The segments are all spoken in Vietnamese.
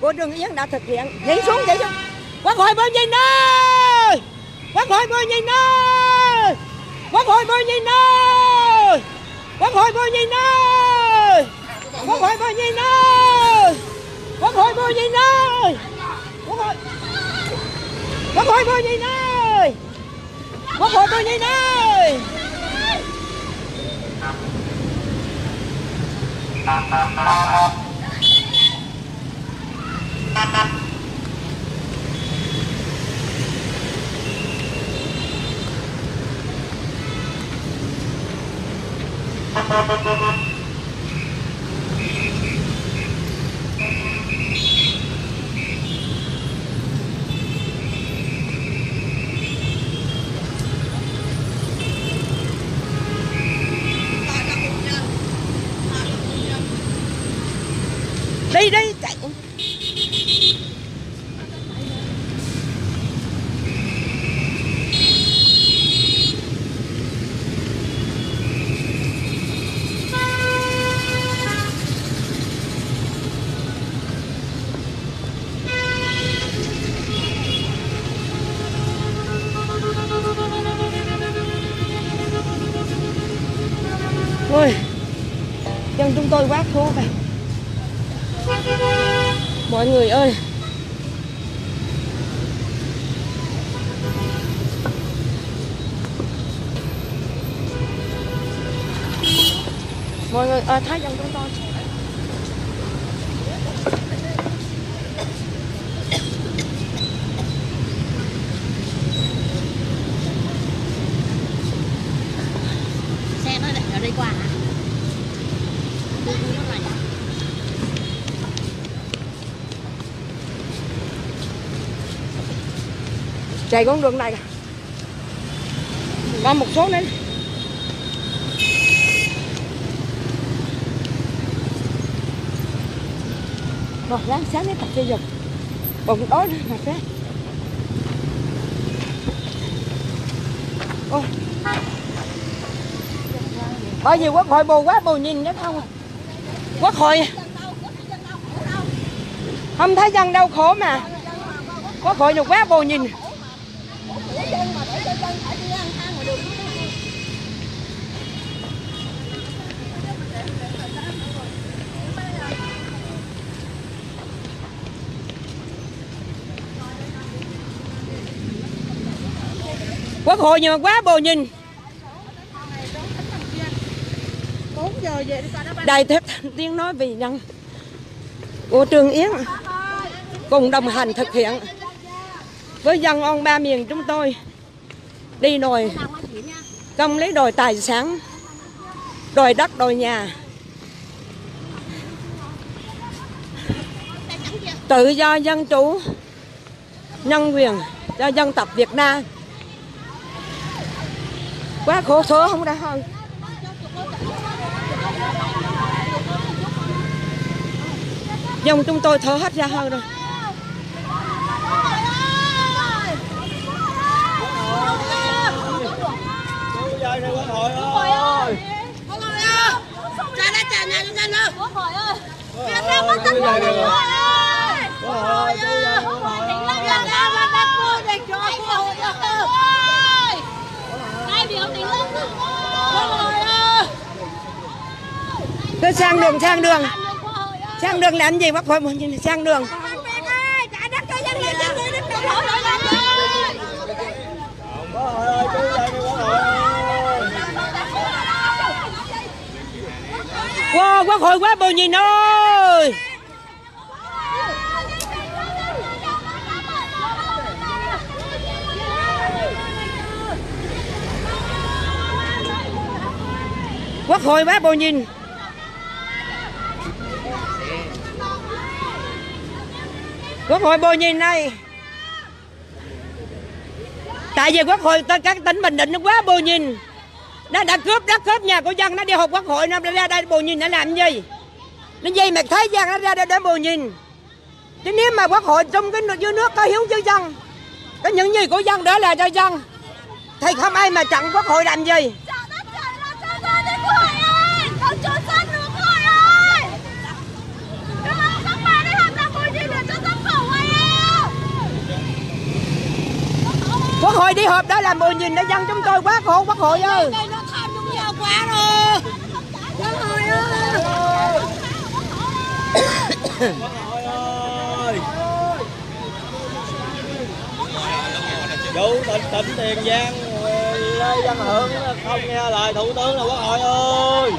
của Trương Yến đã thực hiện. Nhảy xuống nhảy xuống. Quốc hội bơi nhìn ơi quốc hội bơi nhìn ơi quốc hội bơi nhìn ơi quốc hội bơi nhìn ơi quốc hội bơi nhìn ơi quốc hội bơi nhìn ơi quốc hội quốc hội bơi nhìn ơi quốc hội bơi nhìn ơi đi đi chạy ôi chân chúng tôi quá khô vậy mọi người ơi. Mọi người à, thấy dân chúng tôi xe nó lại ở đây qua hả? Đi nước này à? Chạy con đường này kìa. Có một số nữa. Rồi láng sáng cái tập xây dựng bụng đói nữa, mà phép ôi bởi vì quốc hội bù quá bù nhìn nó không à. Quốc hội. Không thấy dân đâu khổ mà. Quốc hội nhục quá bù nhìn quốc hội nhưng mà quá bồ nhìn. 4 giờ về đi coi nó đài thép tiếng nói vì nhân của Trương Yến cùng đồng hành thực hiện. Với dân on ba miền chúng tôi đi đòi công lấy đòi tài sản. Đòi đất đòi nhà. Tự do dân chủ. Nhân quyền cho dân tộc Việt Nam. Quá khổ sở không đã hơn. Dòng chúng tôi thở hết ra hơn rồi Cha đã trả nhà cho dân đâu? Quốc hội ơi. Việt Nam mất cả rồi ơi. Quốc hội ơi. Quốc hội tỉnh Lâm Việt Nam mất tất vô địch cho quốc hội ơi. Đại biểu tỉnh Lâm Quốc hội ơi. cứ sang đường sang đường Quốc hội ơi. sang đường làm gì bác hội nhìn sang đường Anh Việt ơi, trả đất cho dân lên cho người đất đồng hội ơi wow khôi quá bồ nhìn ơi. Quốc hội quá bồ nhìn. Quốc hội bồ nhìn này. Tại vì quốc hội tất các tỉnh bình định nó quá bồ nhìn nó đã cướp đất cướp nhà của dân, nó đi họp quốc hội, nó ra đây bù nhìn nó làm gì? Nó gì mà thấy dân nó ra đây để bù nhìn. Chứ nếu mà quốc hội trong cái dưới nước có hiếu với dân, có những gì của dân đó là cho dân, thì không ai mà chặn quốc hội làm gì? Quốc hội đi họp đó làm bù nhìn để dân chúng tôi quá khổ, quốc hội ơi. Ơi tỉnh tỉnh tiền giang, lê văn hưởng, không nghe lời thủ tướng là quốc hội ơi.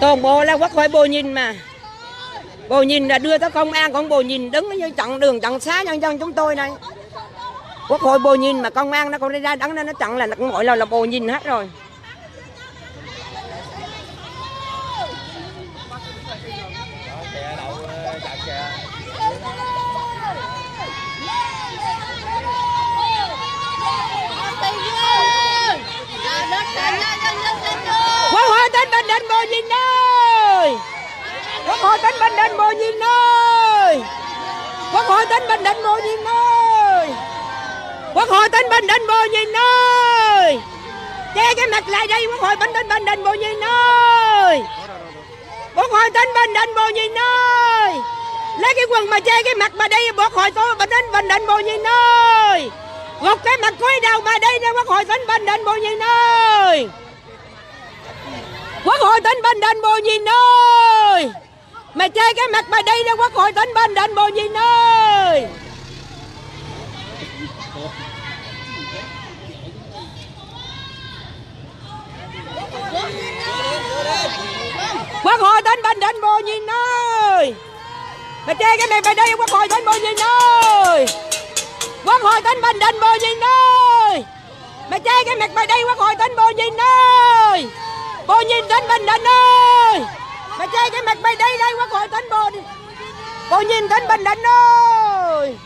Toàn bộ là quốc hội bồ nhìn mà bồ nhìn là đưa tới công an, còn bồ nhìn đứng như chặn đường, chặn xá nhân dân chúng tôi này. Quốc hội bồ nhìn mà công an nó còn đi ra đắng nó nó chặn là nó cũng gọi là là bồ nhìn hết rồi. Quốc hội tỉnh bình định bồ nhìn ơi! Quốc hội tỉnh bình định bồ nhiên ơi quốc hội tỉnh bình định bồ nhiên ơi quốc hội tỉnh bình định bồ nhiên ơi che cái mặt lại đây, quốc hội tỉnh bình định bồ nhiên ơi quốc hội tỉnh bình định bồ nhiên ơi lấy cái quần mà che cái mặt mà đây, quốc hội tôi bình định bình định bồ nhiên ơi gục cái mặt cúi đầu mà đây nha quốc hội tỉnh bình định bồ nhiên ơi quốc hội tỉnh bình định bồ nhiên ơi mày chơi cái mặt mày đi ra quốc hội tỉnh bình định bồ gì nơi? Quốc hội tỉnh bình định bồ gì nơi? Mày chơi cái mặt đi ra quốc hội tỉnh bồ gì nơi? Quốc hội tỉnh bình định bồ gì nơi? Mày chơi cái mặt mày đi quốc hội tỉnh bồ gì nơi? Bồ nhìn tỉnh bình định ơi mà che cái mặt mày đây đây quốc hội tỉnh bồ bồ nhìn tỉnh bình định rồi.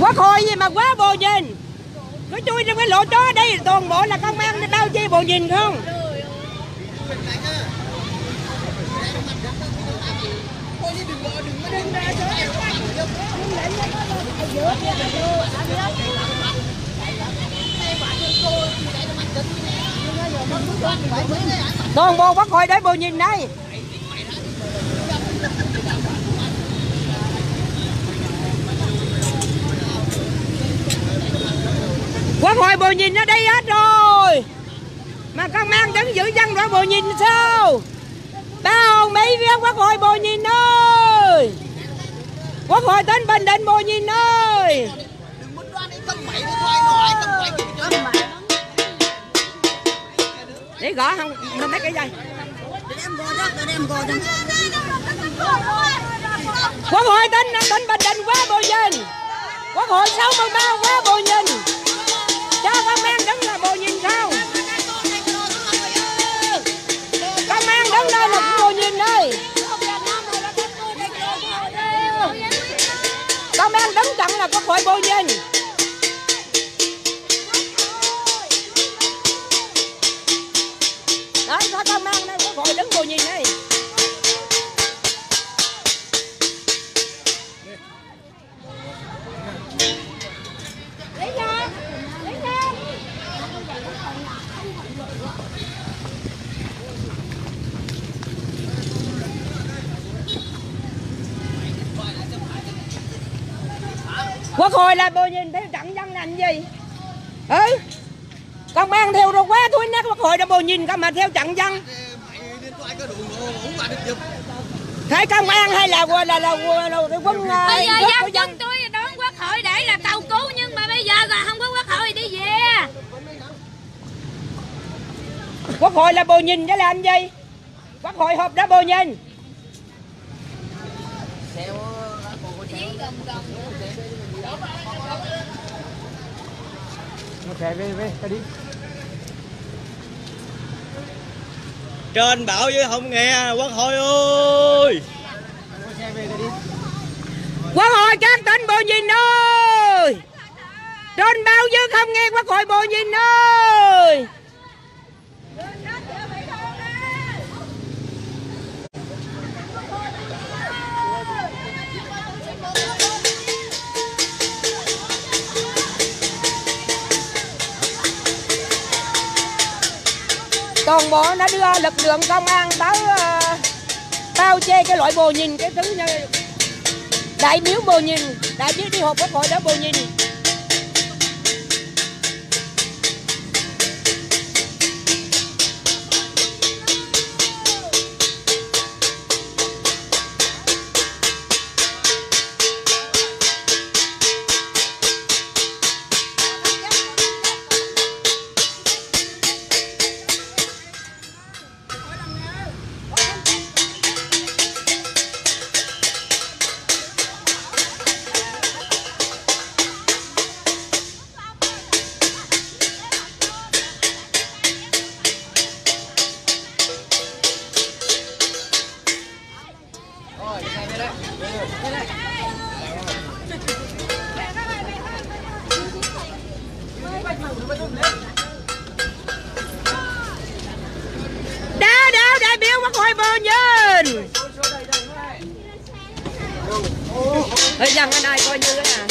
quốc hội gì mà quá bồ nhìn cứ chui trong cái lỗ chó đây, toàn bộ là công an bao chi bộ nhìn không? Toàn bộ quốc hội đấy bộ nhìn đây quốc hội bồ nhìn nó đây hết rồi. Mà con mang đứng giữ dân rồi bồ nhìn sao? Ba ông mỹ với quốc hội bồ nhìn ơi. Quốc hội tỉnh bình định bồ nhìn ơi. Để gõ không? Không mấy cái dây quốc hội tỉnh tỉnh bình định quá bồ nhìn. Quốc hội 63 quá bồ nhìn. Comment đứng là bồ nhìn sao Comment đứng đây là bồ nhìn đây Comment đứng chặn là có phải bồ nhìn quốc hội là bồ nhìn theo chặn dân làm gì? Ừ. Công an theo rồi quá thúi nát quốc hội đã bồ nhìn mà theo chặn dân thấy công an hay là là là, là, là, quân Bây giờ cướp của dân? chúng tôi đón quốc hội để là cầu cứu nhưng mà bây giờ là không có quốc hội đi về. quốc hội là bồ nhìn để làm gì? Quốc hội họp đã bồ nhìn trên bảo với không nghe quốc hội ơi. Quốc hội các tỉnh bồ nhìn ơi. Trên bao nhiêu không nghe quốc hội bồ nhìn ơi toàn bộ nó đưa lực lượng công an tới ờ, bao che cái loại bồ nhìn cái thứ như đại biểu bồ nhìn, đại biểu đi họp quốc hội đó bồ nhìn. Thời gian anh ai coi như thế nào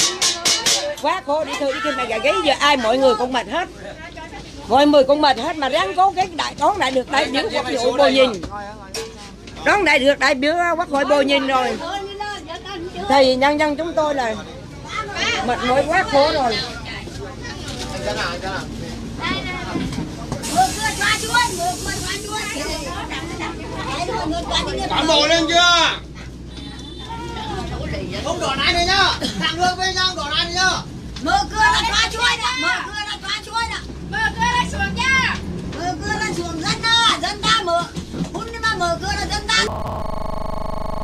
quá khổ đi thử đi kim này gà gáy giờ ai, mọi người cũng mệt hết. Mọi người cũng mệt hết mà ráng cố cái đại, đón đại được đại biểu quốc hội bồ nhìn. Đón đại được đại biểu ờ, quốc hội bồ nhìn rồi. Thì nhân dân chúng tôi là mệt mỏi quá khổ rồi. Cán bộ lên chưa? Không đỏ nái nữa nhá. Thằng lương với nhau đỏ nái nữa nhá. Mở cửa ra thoa chuối đã, mở cửa ra thoa chuối đã. Mở cửa ra xuống nhá. Mở cửa ra xuống dân ta, dân ta mở. Hút mà mở cửa là dân ta.